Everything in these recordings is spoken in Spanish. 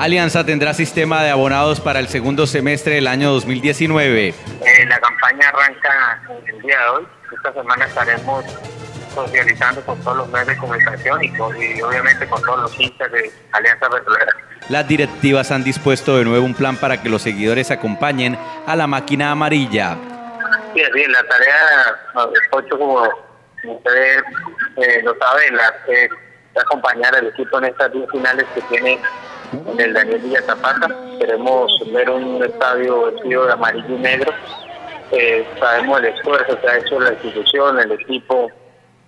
Alianza tendrá sistema de abonados para el segundo semestre del año 2019. Eh, la campaña arranca el día de hoy. Esta semana estaremos socializando con todos los medios de comunicación y, y obviamente con todos los hinchas de Alianza Petrolera. Las directivas han dispuesto de nuevo un plan para que los seguidores acompañen a la máquina amarilla. Sí, así la tarea, Pocho, como ustedes eh, lo saben, la, es acompañar al equipo en estas dos finales que tiene en el Daniel Villa Zapata. Queremos ver un estadio vestido de amarillo y negro. Eh, sabemos el esfuerzo que ha hecho la institución, el equipo,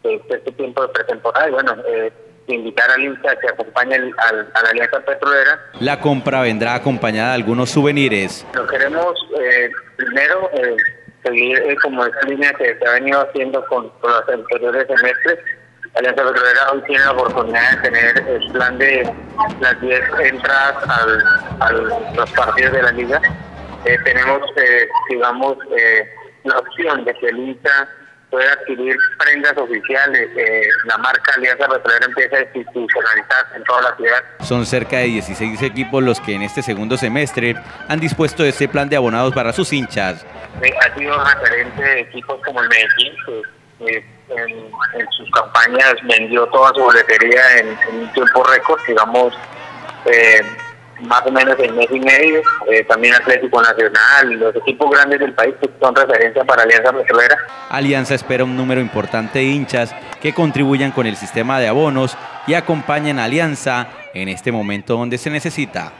eh, este tiempo de pretemporada y bueno, eh, invitar al hincha a que acompañe al, a la Alianza Petrolera. La compra vendrá acompañada de algunos souvenirs. Lo queremos eh, primero eh, seguir eh, como esa línea que se ha venido haciendo con, con los anteriores semestres. Alianza Petrolera hoy tiene la oportunidad de tener el plan de las 10 entradas al, a los partidos de la liga. Eh, tenemos, eh, digamos, eh, la opción de que el hincha puede adquirir prendas oficiales. Eh, la marca Alianza Petrolera empieza a institucionalizarse en toda la ciudad. Son cerca de 16 equipos los que en este segundo semestre han dispuesto este plan de abonados para sus hinchas. Eh, ha sido referente de equipos como el Medellín, que eh, en, sus campañas vendió toda su boletería en, un tiempo récord, digamos, eh, más o menos en mes y medio. Eh, también Atlético Nacional, los equipos grandes del país que son referencia para Alianza Petrolera. Alianza espera un número importante de hinchas que contribuyan con el sistema de abonos y acompañen a Alianza en este momento donde se necesita.